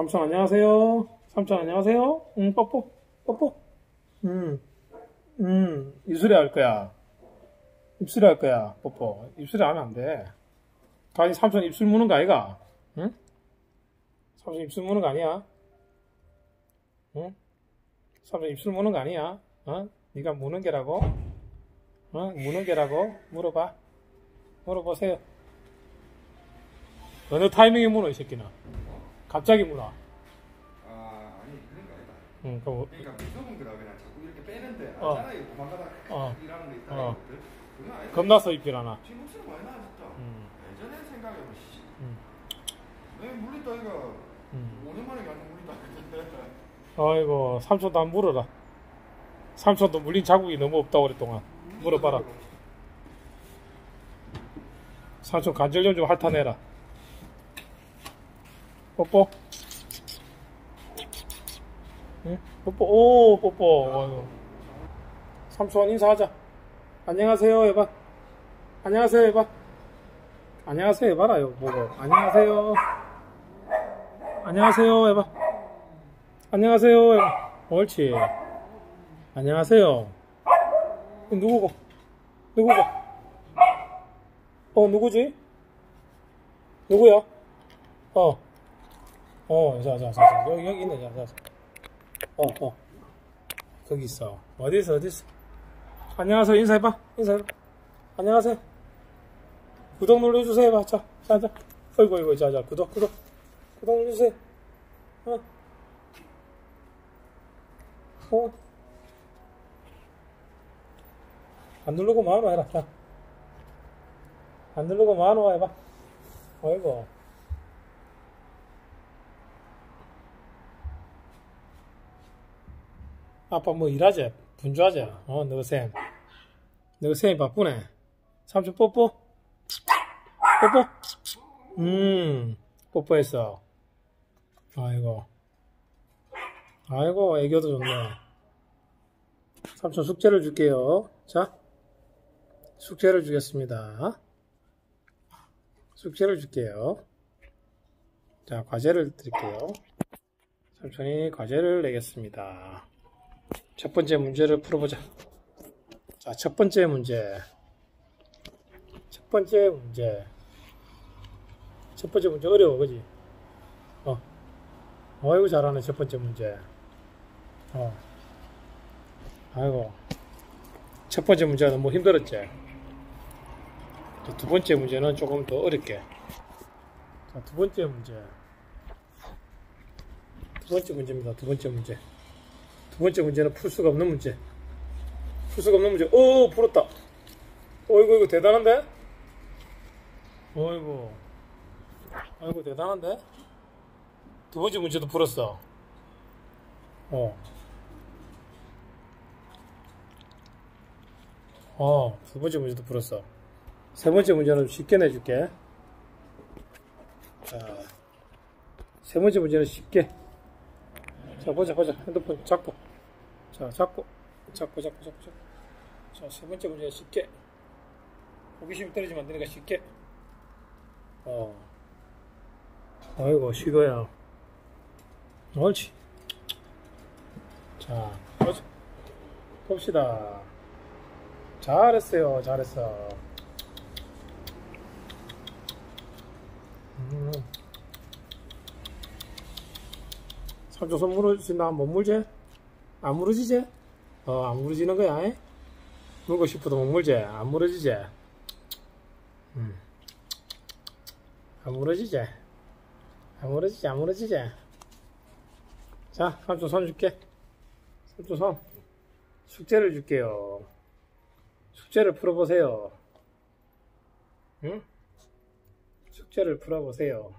삼촌 안녕하세요. 삼촌 안녕하세요. 응, 뽀뽀, 뽀뽀. 음, 음, 입술에 할 거야. 입술에 할 거야, 뽀뽀. 입술에 하면 안 돼. 가니 삼촌 입술 무는 거 아이가? 응? 삼촌 입술 무는 거 아니야? 응? 삼촌 입술 무는 거 아니야? 어? 네가 무는 게라고? 어? 무는 게라고? 물어봐. 물어보세요. 어느 타이밍에 무너, 이 새끼는? 갑자기 무너. 아 아니 그런 거 아니다. 응, 그럼, 그러니까 무서운 거라 그냥 자꾸 이렇게 빼는데 어. 알잖아요. 도망가다 어. 일하는 거 있다 어. 이것들. 그건 아니다. 겁나서 입질 하나. 지금 목소리 많이 나 진짜. 음, 예전에 생각해보면 씨. 음, 내 물리다 이가 음. 5년 만에 가는 물리다 그랬는데. 아이고, 삼촌도 안 물어라. 삼촌도 물린 자국이 너무 없다, 오랫동안. 물어봐라. 삼촌 관절염 좀 핥아내라. 뽀뽀. 응? 뽀뽀. 오, 뽀뽀. 아이고. 삼촌 인사하자. 안녕하세요, 해봐. 안녕하세요, 해봐. 안녕하세요, 해봐라, 요 보고. 안녕하세요. 안녕하세요, 해봐. 안녕하세요, 해봐. 옳지. 안녕하세요. 누구고? 누구고? 어, 누구지? 누구야? 어. 어, 자, 자, 자, 자. 여기, 여기 있네, 자, 자, 자. 어, 어. 거기 있어. 어디 있어, 어디 있어? 안녕하세요, 인사해봐. 인사해봐. 안녕하세요. 구독 눌러주세요, 해봐. 자, 자, 자. 어이구, 어이구, 자, 자. 구독, 구독. 구독 눌러주세요. 어. 어. 안 누르고 마누 해라. 자. 안 누르고 마누 해봐. 어이구. 아빠 뭐 일하지? 분주하지? 어, 너 쌤. 너 쌤이 바쁘네. 삼촌 뽀뽀? 뽀뽀? 음, 뽀뽀했어. 아이고. 아이고, 애교도 좋네. 삼촌 숙제를 줄게요. 자, 숙제를 주겠습니다. 숙제를 줄게요. 자, 과제를 드릴게요. 삼촌이 과제를 내겠습니다. 첫 번째 문제를 풀어보자. 자, 첫 번째 문제. 첫 번째 문제. 첫 번째 문제 어려워, 그지? 어. 어이구, 잘하네, 첫 번째 문제. 어. 아이고. 첫 번째 문제는 너무 힘들었지? 두 번째 문제는 조금 더 어렵게. 자, 두 번째 문제. 두 번째 문제입니다. 두 번째 문제. 두 번째 문제는 풀 수가 없는 문제. 풀 수가 없는 문제. 오, 풀었다. 어이구, 이거 대단한데? 어이구. 아이고, 대단한데? 두 번째 문제도 풀었어. 어. 어, 두 번째 문제도 풀었어. 세 번째 문제는 쉽게 내줄게. 자, 세 번째 문제는 쉽게. 자, 보자, 보자. 핸드폰 잡고. 자, 잡고. 잡고, 잡고, 잡고, 잡고. 자, 세 번째 문제는 쉽게. 호기심이 떨어지면 안 되니까 쉽게. 어. 아이고, 쉬고요. 옳지. 자, 보자. 봅시다. 잘했어요. 잘했어. 음. 손 물어주나 못 물지? 안 물어지지? 어, 안 물어지는 거야. 에? 물고 싶어도 못 물지? 안 물어지지? 음. 안 물어지지? 안 물어지지? 안 물어지지? 자, 삼촌 손 줄게. 삼촌 손. 숙제를 줄게요. 숙제를 풀어보세요. 응? 숙제를 풀어보세요.